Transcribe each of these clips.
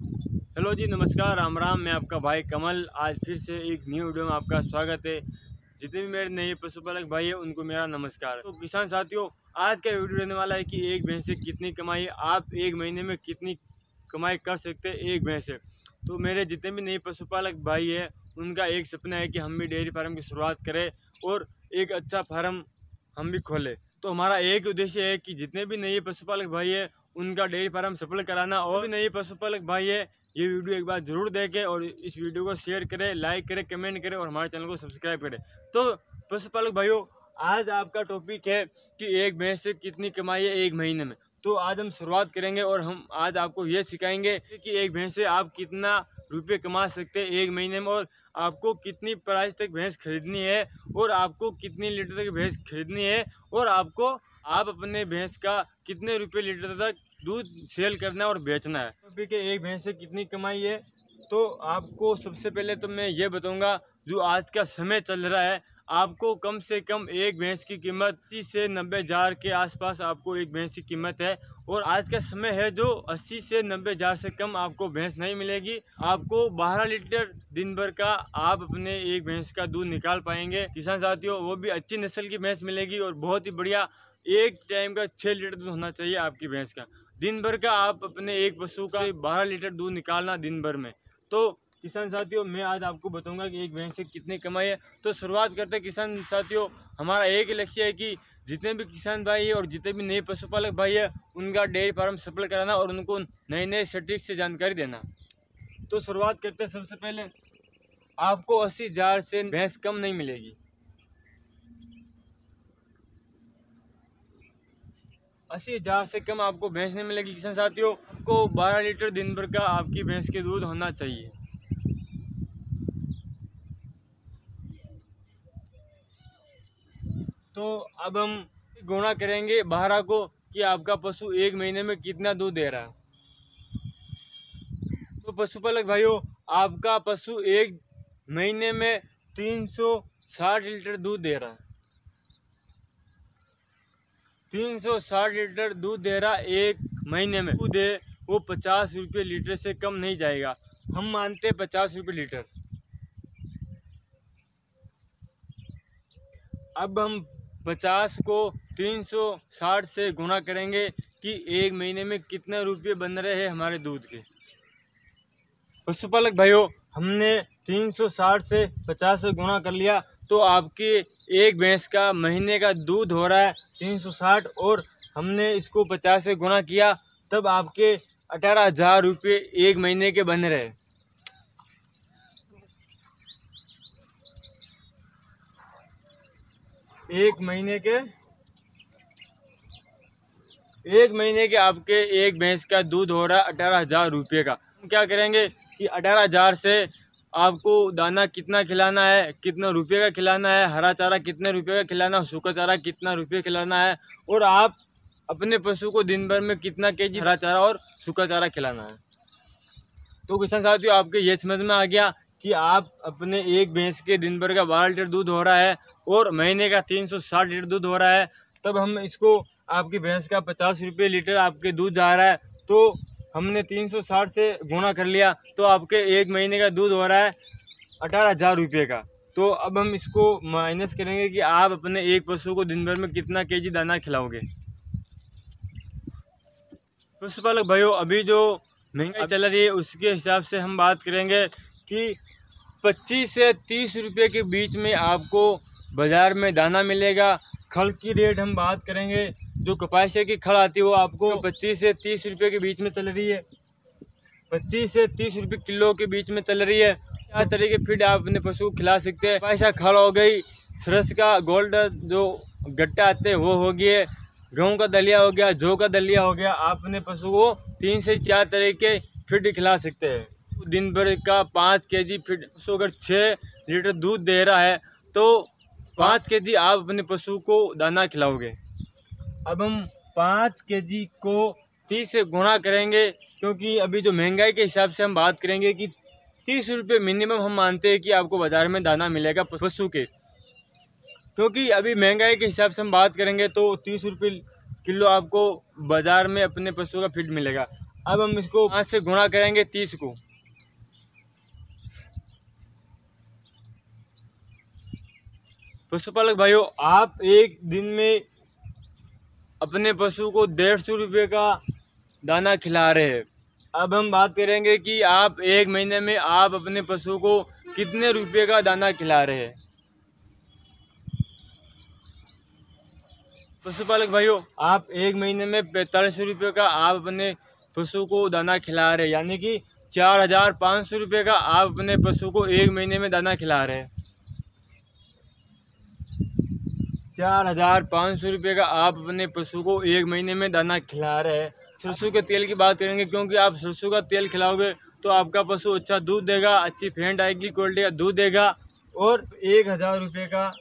Hello जी, नमस्कार, राम राम, मैं आपका भाई कमल। आज फिर से एक न्यू वीडियो में आपका स्वागत है। जितने भी मेरे नए पशुपालक भाई हैं, उनको मेरा नमस्कार। तो किसान साथियों, आज का वीडियो रहने वाला है कि एक भैंस से कितनी कमाई, आप एक महीने में कितनी कमाई कर सकते हैं एक भैंस से। तो मेरे जितने भी नए पशुपालक भाई हैं, उनका एक सपना है कि हम भी डेयरी फार्म की शुरुआत करें और एक अच्छा फार्म हम भी खोलें। तो हमारा एक उद्देश्य है कि जितने भी नए पशुपालक भाई हैं उनका डेयरी फार्म सफल कराना और नए पशुपालक भाई है ये वीडियो एक बार ज़रूर देखें और इस वीडियो को शेयर करें लाइक करें कमेंट करें और हमारे चैनल को सब्सक्राइब करें। तो पशुपालक भाइयों, आज आपका टॉपिक है कि एक भैंस से कितनी कमाई है एक महीने में। तो आज हम शुरुआत करेंगे और हम आज आपको ये सिखाएँगे कि एक भैंस से आप कितना रुपये कमा सकते हैं एक महीने में और आपको कितनी प्राइस तक भैंस खरीदनी है और आपको कितनी लीटर तक भैंस खरीदनी है और आपको आप अपने भैंस का कितने रुपए लीटर तक दूध सेल करना है और बेचना है? रुपये के एक भैंस से कितनी कमाई है? तो आपको सबसे पहले तो मैं ये बताऊँगा, जो आज का समय चल रहा है, आपको कम से कम एक भैंस की कीमत अस्सी से नब्बे हज़ार के आसपास आपको एक भैंस की कीमत है। और आज का समय है जो अस्सी से नब्बे हज़ार से कम आपको भैंस नहीं मिलेगी। आपको बारह लीटर दिन भर का आप अपने एक भैंस का दूध निकाल पाएँगे। किसान साथियों, वो भी अच्छी नस्ल की भैंस मिलेगी और बहुत ही बढ़िया एक टाइम का छः लीटर दूध होना चाहिए आपकी भैंस का। दिन भर का आप अपने एक पशु का बारह लीटर दूध निकालना दिन भर में। तो किसान साथियों, मैं आज आपको बताऊँगा कि एक भैंस से कितनी कमाई है। तो शुरुआत करते हैं किसान साथियों, हमारा एक लक्ष्य है कि जितने भी किसान भाई है और जितने भी नए पशुपालक भाई है, उनका डेयरी फार्म सफल कराना और उनको नए नए सटीक से जानकारी देना। तो शुरुआत करते हैं सबसे पहले, आपको अस्सी हज़ार से भैंस कम नहीं मिलेगी। अस्सी हज़ार से कम आपको भैंस नहीं मिलेगी। किसान साथियों, को बारह लीटर दिन भर का आपकी भैंस के दूध होना चाहिए। तो अब हम गुणा करेंगे बारह को कि आपका पशु एक महीने में कितना दूध दे रहा है। तो पशुपालक भाइयों, आपका पशु एक महीने में तीन सौ साठ लीटर दूध दे रहा है। तीन सौ साठ लीटर दूध दे रहा एक महीने में। दूध है वो पचास रुपये लीटर से कम नहीं जाएगा। हम मानते पचास रुपये लीटर। अब हम पचास को तीन सौ साठ से गुना करेंगे कि एक महीने में कितने रुपये बन रहे हैं हमारे दूध के। पशुपालक भाइयों, हमने तीन सौ साठ से पचास से गुणा कर लिया तो आपके एक भैंस का महीने का दूध हो रहा है तीन सौ साठ और हमने इसको पचास से गुना किया, तब आपके अठारह हज़ार रुपये एक महीने के बन रहे। एक महीने के, एक महीने के आपके एक भैंस का दूध हो रहा है अठारह हज़ार रुपये का। हम क्या करेंगे कि अठारह हज़ार से आपको दाना कितना खिलाना है, कितना रुपये का खिलाना है, हरा चारा कितने रुपये का खिलाना है, सूखा चारा कितना रुपये खिलाना है और आप अपने पशु को दिन भर में कितना के जी हरा चारा और सूखा चारा खिलाना है। तो किसान साथियों, आपके ये समझ में आ गया कि आप अपने एक भैंस के दिन भर का बारह लीटर दूध हो रहा है और महीने का तीन सौ साठ लीटर दूध हो रहा है, तब हम इसको आपकी भैंस का पचास रुपये लीटर आपके दूध जा रहा है। तो हमने तीन सौ साठ से गुणा कर लिया तो आपके एक महीने का दूध हो रहा है अठारह हज़ार रुपये का। तो अब हम इसको माइनस करेंगे कि आप अपने एक पशु को दिन भर में कितना केजी दाना खिलाओगे। पशुपालक भाइयों अभी जो महँगाई चल रही है उसके हिसाब से हम बात करेंगे कि पच्चीस से तीस रुपये के बीच में आपको बाज़ार में दाना मिलेगा। खल की रेट हम बात करेंगे जो कपासिया की खड़ आती है वो आपको पच्चीस से तीस रुपये के बीच में चल रही है। पच्चीस से तीस रुपये किलो के बीच में चल रही है। हर तरह के फ़ीड आप अपने पशु को खिला सकते हैं? कपासिया खड़ हो गई। सरस का गोल्ड जो गट्टा आते हैं वो हो गए गेहूँ का दलिया हो गया जौ का दलिया हो गया। आप अपने पशु को तीन से चार तरह के फ़ीड खिला सकते हैं। दिन भर का पाँच के जी फ़ीड पशु अगर छः लीटर दूध दे रहा है तो पाँच के जी आप अपने पशु को दाना खिलाओगे। अब हम पाँच के जी को तीस से गुणा करेंगे, क्योंकि अभी जो महँगाई के हिसाब से हम बात करेंगे कि तीस रुपये मिनिमम हम मानते हैं कि आपको बाज़ार में दाना मिलेगा पशु के। क्योंकि अभी महँगाई के हिसाब से हम बात करेंगे तो तीस रुपये किलो आपको बाज़ार में अपने पशु का फ़ीड मिलेगा। अब हम इसको पाँच से गुणा करेंगे तीस को। पशुपालक भाइयों, आप एक दिन में अपने पशु को डेढ़ सौ रुपये का दाना खिला रहे हैं। अब हम बात करेंगे कि आप एक महीने में आप अपने पशु को कितने रुपये का दाना खिला रहे हैं? पशुपालक भाइयों, आप एक महीने में पैंतालीस सौ रुपये का आप अपने पशु को दाना खिला रहे हैं। यानी कि चार हज़ार पाँच सौ रुपये का आप अपने पशु को एक महीने में दाना खिला रहे हैं। चार हज़ार पाँच सौ रुपये का आप अपने पशु को एक महीने में दाना खिला रहे हैं। सरसों के तेल की बात करेंगे, क्योंकि आप सरसों का तेल खिलाओगे तो आपका पशु अच्छा दूध देगा, अच्छी फेंट आएगी, क्वालिटी का दूध देगा और एक हज़ार रुपये का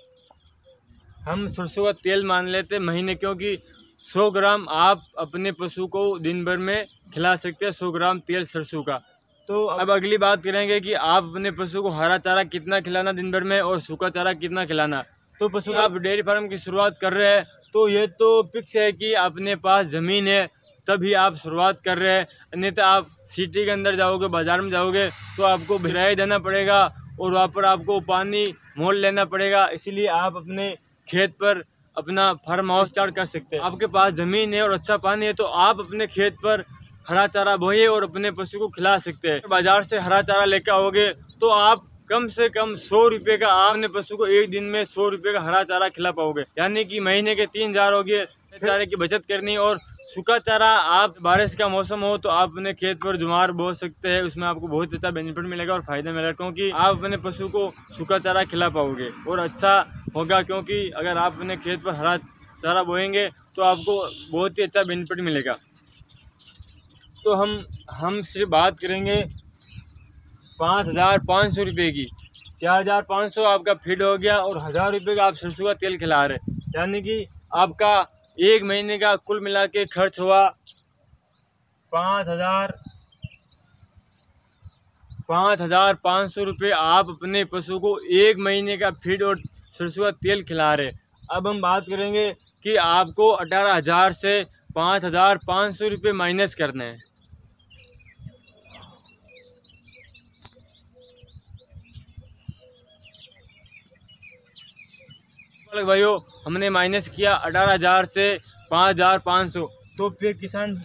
हम सरसों का तेल मान लेते महीने, क्योंकि सौ ग्राम आप अपने पशु को दिन भर में खिला सकते हैं, सौ ग्राम तेल सरसों का। तो अब अगली बात करेंगे कि आप अपने पशु को हरा चारा कितना खिलाना दिन भर में और सूखा चारा कितना खिलाना। तो पशु आप डेयरी फार्म की शुरुआत कर रहे हैं। तो ये तो फिक्स है कि अपने पास ज़मीन है, तभी आप शुरुआत कर रहे हैं। नहीं तो आप सिटी के अंदर जाओगे, बाज़ार में जाओगे तो आपको भिराई देना पड़ेगा और वहाँ पर आपको पानी मोल लेना पड़ेगा। इसीलिए आप अपने खेत पर अपना फार्म हाउस स्टार्ट कर सकते हैं। आपके पास ज़मीन है और अच्छा पानी है तो आप अपने खेत पर हरा चारा बोइए और अपने पशु को खिला सकते हैं। बाज़ार से हरा चारा लेकर आओगे तो आप कम से कम सौ रुपये का आप आपने पशु को एक दिन में सौ रुपये का हरा चारा खिला पाओगे। यानी कि महीने के तीन हज़ार हो गए चारे की बचत करनी और सूखा चारा आप बारिश का मौसम हो तो आप अपने खेत पर जुमार बो सकते हैं, उसमें आपको बहुत अच्छा बेनिफिट मिलेगा और फ़ायदा मिलेगा क्योंकि आप अपने पशु को सूखा चारा खिला पाओगे और अच्छा होगा क्योंकि अगर आप अपने खेत पर हरा चारा बोएँगे तो आपको बहुत ही अच्छा बेनिफिट मिलेगा। तो हम हम सिर्फ़ बात करेंगे पाँच हज़ार पाँच सौ रुपये की। चार हज़ार पाँच सौ आपका फ़ीड हो गया और हज़ार रुपये का आप सरसों का तेल खिला रहे यानी कि आपका एक महीने का कुल मिला के खर्च हुआ पाँच हज़ार पाँच हज़ार पाँच सौ रुपये आप अपने पशु को एक महीने का फ़ीड और सरसों का तेल खिला रहे अब हम बात करेंगे कि आपको अठारह हज़ार से पाँच हज़ार पाँच सौ रुपये माइनस करने हैं। भाइयों, हमने माइनस किया अठारह हज़ार से पाँच हज़ार पाँच सौ। तो फिर किसान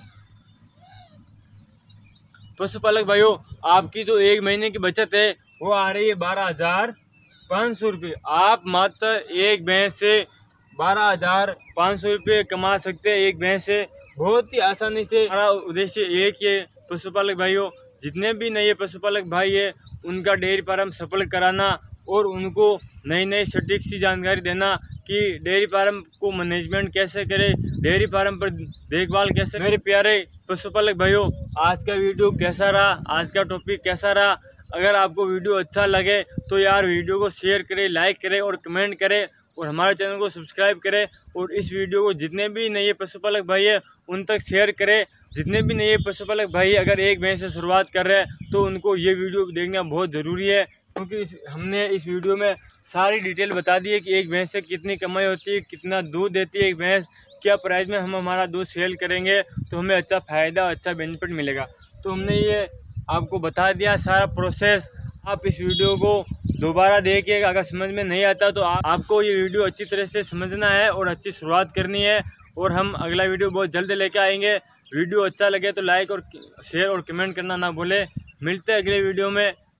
पशुपालक भाइयों, आपकी जो तो एक महीने की बचत है, वो आ रही है बारह हज़ार पाँच सौ रुपये। आप मात्र एक भैंस से बारह हज़ार पाँच सौ रुपये कमा सकते हैं एक भैंस से। बहुत ही आसानी से हमारा उद्देश्य एक ही है, पशुपालक भाइयों। जितने भी नए पशुपालक भाई है, उनका डेयरी फार्म सफल कराना और उनको नई नई सटीक सी जानकारी देना कि डेयरी फार्म को मैनेजमेंट कैसे करे, डेयरी फार्म पर देखभाल कैसे मेरे प्यारे पशुपालक भाइयों, आज का वीडियो कैसा रहा? आज का टॉपिक कैसा रहा? अगर आपको वीडियो अच्छा लगे तो यार वीडियो को शेयर करें लाइक करें और कमेंट करें और हमारे चैनल को सब्सक्राइब करें और इस वीडियो को जितने भी नए पशुपालक भाई हैं, उन तक शेयर करें। जितने भी नए पशुपालक भाई अगर एक भैंस से शुरुआत कर रहे हैं तो उनको ये वीडियो देखना बहुत ज़रूरी है क्योंकि हमने इस वीडियो में सारी डिटेल बता दी है कि एक भैंस से कितनी कमाई होती है कितना दूध देती है एक भैंस क्या प्राइस में हम हमारा दूध सेल करेंगे तो हमें अच्छा फ़ायदा अच्छा बेनिफिट मिलेगा। तो हमने ये आपको बता दिया सारा प्रोसेस आप इस वीडियो को दोबारा देखिए अगर समझ में नहीं आता तो आ, आपको ये वीडियो अच्छी तरह से समझना है और अच्छी शुरुआत करनी है और हम अगला वीडियो बहुत जल्द लेके आएँगे। वीडियो अच्छा लगे तो लाइक और शेयर और कमेंट करना ना भूले। मिलते हैं अगले वीडियो में।